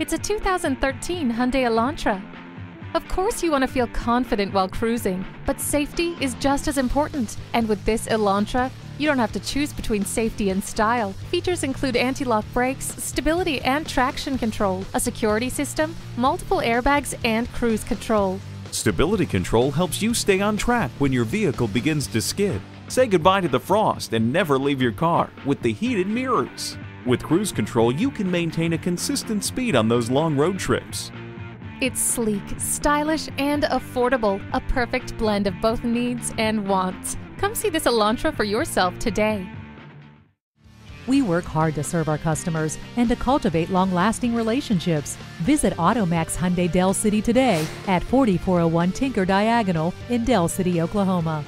It's a 2013 Hyundai Elantra. Of course, you want to feel confident while cruising, but safety is just as important. And with this Elantra, you don't have to choose between safety and style. Features include anti lock brakes, stability and traction control, a security system, multiple airbags, and cruise control. Stability control helps you stay on track when your vehicle begins to skid. Say goodbye to the frost and never leave your car with the heated mirrors. With cruise control, you can maintain a consistent speed on those long road trips. It's sleek, stylish, and affordable, a perfect blend of both needs and wants. Come see this Elantra for yourself today. We work hard to serve our customers and to cultivate long lasting relationships. Visit Automax Hyundai Del City today at 4401 Tinker Diagonal in Del City, Oklahoma.